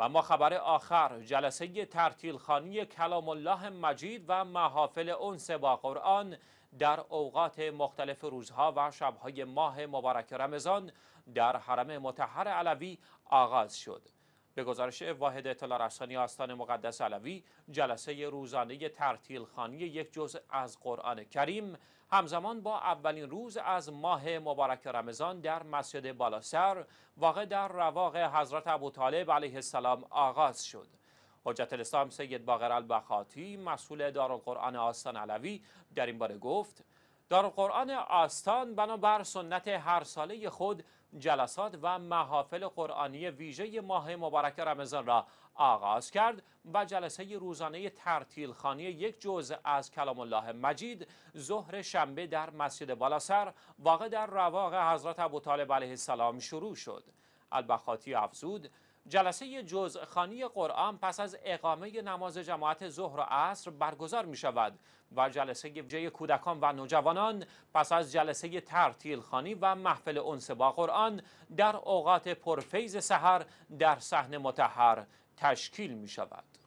و ما خبر آخر جلسه ترتیل خانی کلام الله مجید و محافل انس با قرآن در اوقات مختلف روزها و شبهای ماه مبارک رمضان در حرم متحر علوی آغاز شد. به گزارش واحد اطلاع رسانی آستان مقدس علوی جلسه روزانه ترتیل خانی یک جزء از قرآن کریم همزمان با اولین روز از ماه مبارک رمضان در مسجد بالاسر واقع در رواق حضرت ابو طالب علیه السلام آغاز شد. حجت الاسلام سید باقر البخاتی مسئول دارالقرآن آستان علوی در این باره گفت دارالقرآن آستان بنابر سنت هر ساله خود جلسات و محافل قرآنی ویژه ماه مبارک رمضان را آغاز کرد و جلسه روزانه ترتیل خانی یک جزء از کلام الله مجید ظهر شنبه در مسجد بالاسر واقع در رواق حضرت ابو طالب علیه السلام شروع شد. البخاتی افزود جلسه جزء خانی قرآن پس از اقامه نماز جماعت ظهر و عصر برگزار می شود و جلسه ویژه کودکان و نوجوانان پس از جلسه ترتیل خانی و محفل انس با قرآن در اوقات پرفیز سحر در صحن متحر تشکیل می شود.